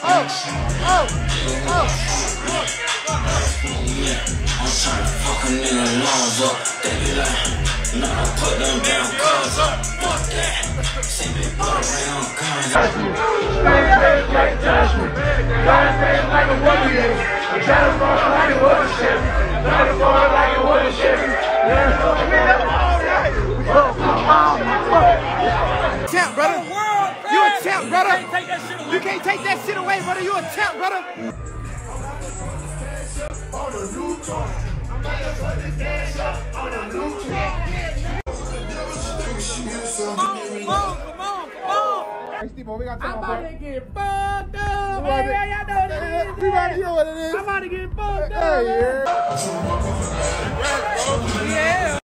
I'm trying to fuck a nigga lungs up. They be like, nah, put them down cars up. Fuck that. Say me put around guns. like judgment. God made like a warrior. I'm trying to fall like a water brother. You a champ, brother. On. I'm about to dance up on new Hey, Steve, we got time, I'm about to get fucked up. Hey, y'all know what it is. We about what it is. I'm about to get fucked up. Hey, yeah, yeah.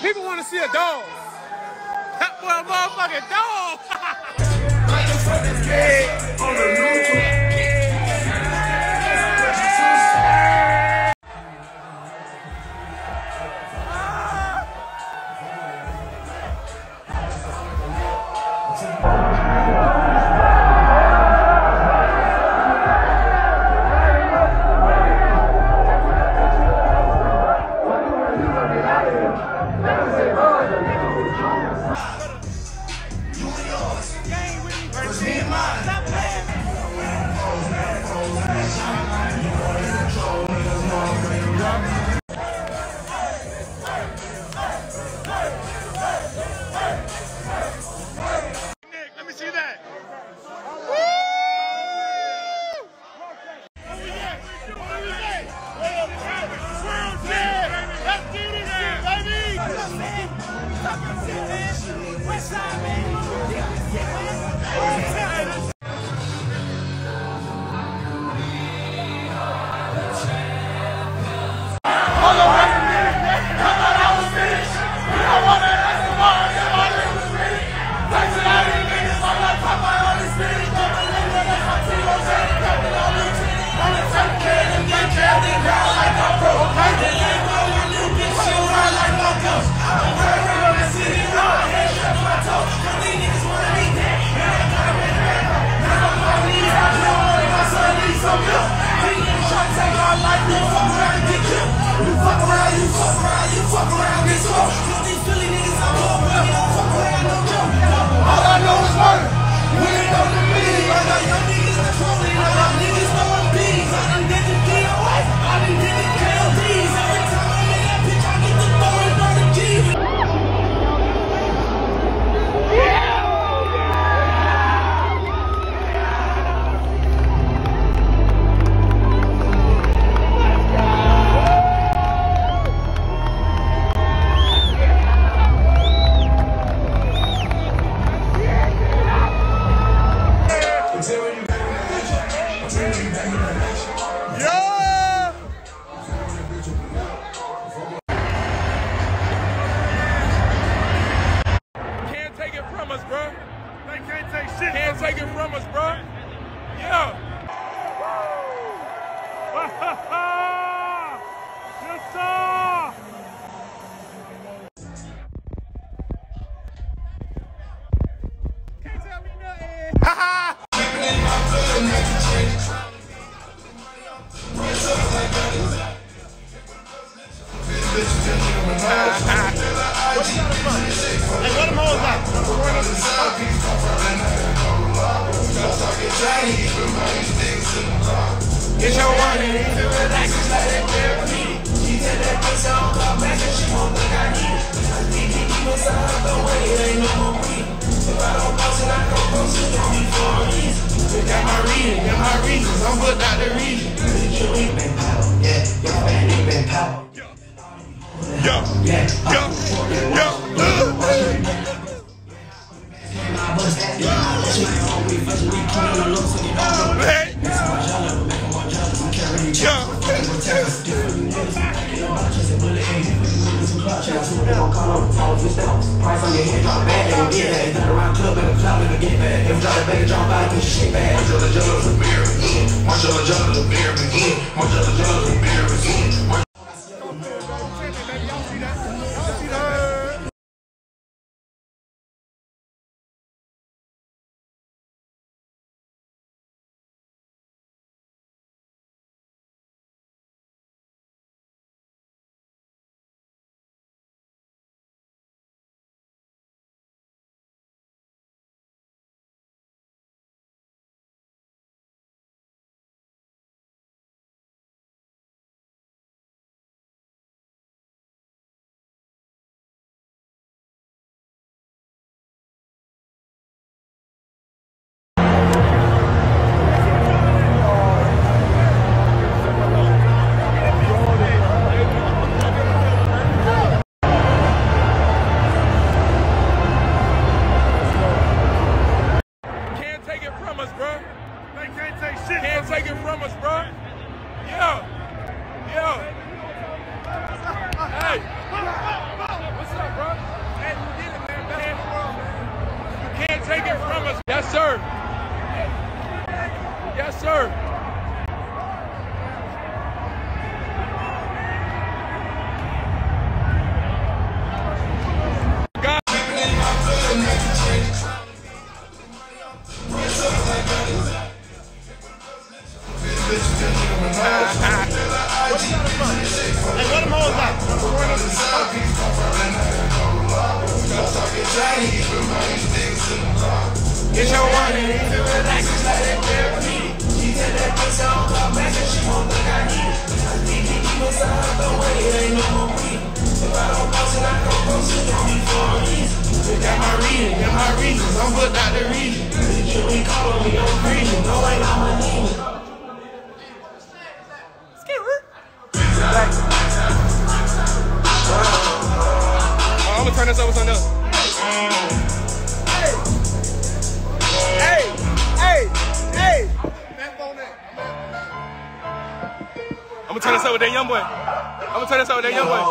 People want to see a dog. A motherfucking dog. From us, bro. Yeah. yes, sir. Can't tell me nothing. Hey, what them hoes at? Get your one in it. Relax, just let it bear with me. She said that bitch on come back and she won't I need it. I think he keep us out the way, it ain't no more weed. If I don't post it, I don't post it, don't be for a reason. They got my reading, got my reasons, I'm put out the reason. You ain't been power, yeah, your fan been power. Yo. Yeah, Yo. Yo. Price on your head, drop a bag, and get that. Turn around club in the club and get back. If drop a bag, drop out, get your shit back. March on the beer again. March on the beer again. March on the jugglers can't take shit. Can't take it from us, bro. Yeah. Yeah. Hey. What's up, bro? Hey, you did it, man. Best in the man. You can't take it from us. Yes, sir. Yes, sir. Get your one and if it like therapy. She tell that bitch I don't come back and she won't think I need it. I think it keep us out the way, it ain't no more weed. If I don't post it, I don't post it, don't be for a reason. Got my reading, got my reasons, I'm put out the region. You ain't calling me, I'm no way I'm a. boy. I'm gonna turn this over to that young boy. Tell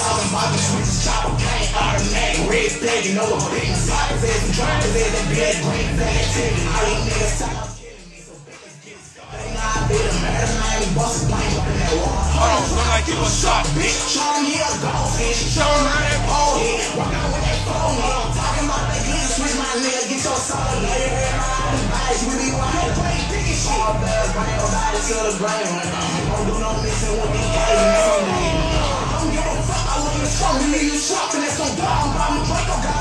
I'm about the switches, chopper, automatic, red flag, you know big is, is, big green flag. They not be a on, look like you a shot. Bitch, show he a goldfish. Show how that pole hit. Walk out with that phone hit. I'm talking about that glitter switch, my nigga. Get your soul. Lay. We be wild, play biggie shit. All bad, bring your body to the brain. Don't do no missing with these guys. I phone. You shocked, and that's on dog. I'm to Draco. Got